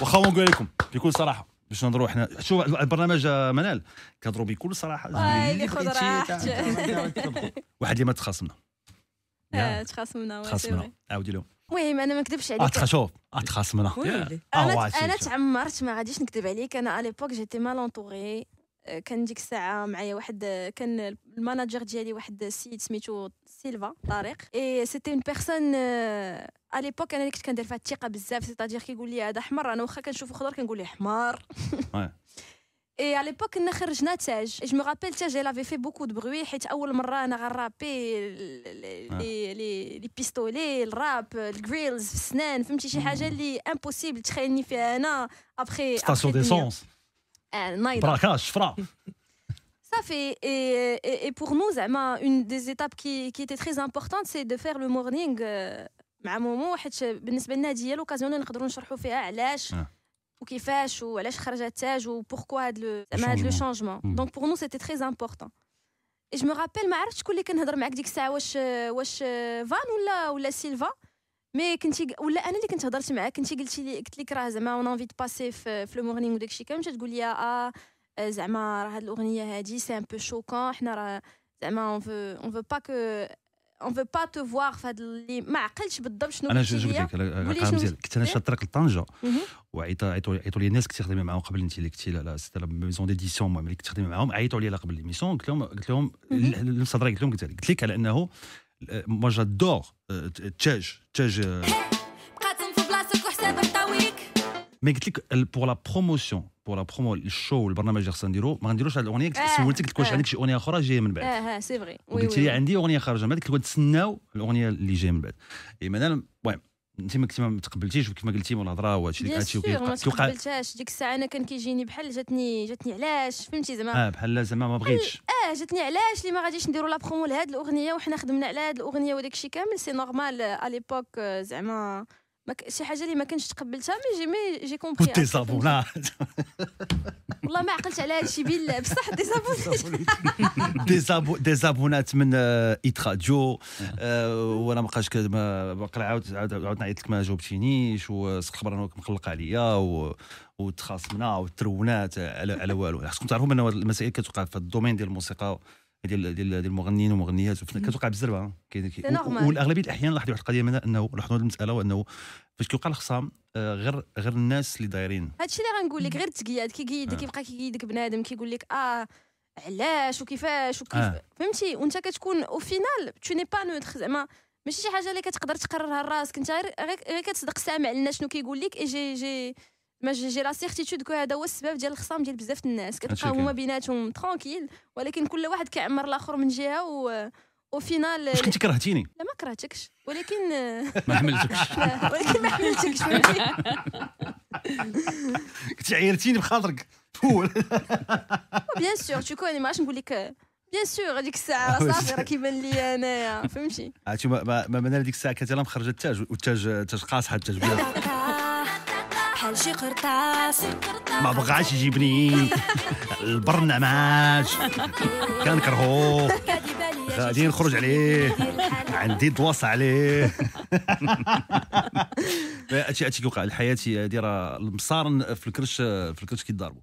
واخا نقول لكم بكل صراحة باش نهضروا حنا شوف البرنامج آه، منال كنهضروا بكل صراحة. آه، اللي اللي خذ بغيتي راحتك. واحد اللي ما تخاصمنا. آه، تخاصمنا تخاصمنا. عاودي لهم. المهم أنا ما نكذبش آه عليك. شوف آه تخاصمنا. ويلي آه، أنا شوف. تعمرت ما غاديش نكذب عليك. أنا à l'époque j'étais mal entourée كان ديك الساعة معايا واحد كان ال manager ديالي واحد السيد سميتو سيلفا طارق. et c'était une personne على ليبوك أنا اللي كنت كندير فيها الثقة بزاف. سيتادير كيقول لي هذا حمر أنا واخا كنشوفو خضر كنقول ليه حمار. اي على ليبوك كنا خرجنا تاج. جو مو رابيل تاج avait fait beaucoup de bruit. حيت أول مرة أنا غنرابي لي لي لي بيستولي الراب الجريلز في السنان فهمتي؟ شي حاجة اللي امبوسيبل تخيلني فيها أنا. ابخي ستاسيون ديسونس نايضه براكاج شفره صافي et, et, et pour nous زعما une des étapes qui, qui était très importante c'est de faire le morning euh, مع مومو حيت بالنسبة لنا هذه هي l'occasion اللي نقدروا نشرحوا فيها علاش آه. وكيفاش وعلاش خرج التاج و pourquoi هاد لو زعما هاد لو changement. شونجمون مم. donc pour nous c'était très important et je me rappelle ما عرفتش شكون اللي كنهضر معاك ديك الساعة واش واش فان ولا ولا سيلفا mais كنتي ولا أنا اللي كنت هضرت معاك كنتي قلتي لي قلت لك راه زعما on est passé, le morning وداك الشيء كامل تقول لي آه آه، زعما راه هاد الأغنية هادي c'est un peu choquant حنا راه زعما on veut on veut pas que on veut pas te voir في هاد اللي ما عقلتش بالضبط شنو أنا ليا لك الرقم كنت أنا؟ شاد الطريق لطنجه. وعيطوا عيطوا لي الناس كنت خدامين معاهم قبل انت اللي كنتي la c'était la maison d'édition المهم اللي كنت خدامين معاهم عيطوا لي قبل l'émission قلت لهم قلت لهم مهم. نفس الهضره قلت لهم قلت لك على أنه moi j'adore تاج تاج بقات في بلاصتك وحسابك طويك mais قلت لك pour la promotion pour la promo ال show البرنامج اللي خصنا نديرو ما غنديروش هذه الاغنيه قلت لك آه، سولتك قلت لك واش آه. عندك شي اغنيه أخرى جاية من بعد آه ها c'est vrai oui وقلت لي oui عندي اغنيه خارجه من بعد قلت لك نتسناو الاغنيه اللي جاية من بعد اي مثلا المهم انت ما كنتي ما تقبلتيش وكما قلتي من الهضرة وهادشي هادشي sûr ما تقبلتهاش. ديك الساعة أنا كان كيجيني بحال جاتني جاتني علاش؟ فهمتي زعما؟ آه بحال زعما ما بغيتش. آه جاتني علاش؟ اللي ما غاديش نديروا la promo لهاد الأغنية وحنا خدمنا على هاد الأغنية وداك الشيء كامل. c'est normal à l'époque زعما شي حاجة اللي ما كنتش تقبلتها mais j'ai mais j'ai compris petit صابونات والله ما عقلت على هادشي بالله بصح دي زابون دي زابو دي زابونات من آه، ايت راديو آه، وأنا ما بقاش باقي عاود عاود نعيط لك ما جاوبتينيش وسق الخبر انك مقلق عليا وتخاصمنا وترونات على على والو. خصكم تعرفوا بأن المسائل كتوقع في الدومين ديال الموسيقى ديال ديال ديال المغنيين ومغنيات وفي- كتوقع آه. نورمال. والأغلبية الأحيان لاحظوا واحد القضية منها انه لاحظوا هذه المسألة وأنه فاش كيوقع الخصام آه، غير غير الناس اللي دايرين هادشي اللي غنقول لك غير تقياد كيقيدك آه. كيبقى كيقيدك بنادم كيقول لك آه علاش وكيفاش وكيف آه. فهمتي وانت كتكون au final tu n'es pas neutre زعما ماشي شي حاجة اللي كتقدر تقررها لراسك انت غير كتصدق سامع لنا شنو كيقول لك et j'ai j'ai ما j'ai, la certitude que هذا هو السبب ديال الخصام ديال بزاف الناس كاين. هما بيناتهم tranquilles ولكن كل واحد كيعمر الآخر من جهة و au final واش كنتي كرهتيني؟ لا ما كرهتكش. ولكن ما حملتكش. ولكن ما حملتكش كنتي عيرتيني بخاطرك. bien sûr tu connais ما عرفتش نقول لك bien sûr هذيك الساعة صافي راه كيبان لي انايا فهمتي عرفتي ما ما ما من هذيك الساعة كانت يلاه مخرجه التاج والتاج تاج قاصحه التاج بزاف بحال شي قرطاس ما بغاش يجيبني البرنامج كنكرهو غادي نخرج عليه. عندي دواس عليه. هادشي هادشي كيوقع. الحياة هادي راه المصارن في الكرش في الكرش كيضاربوا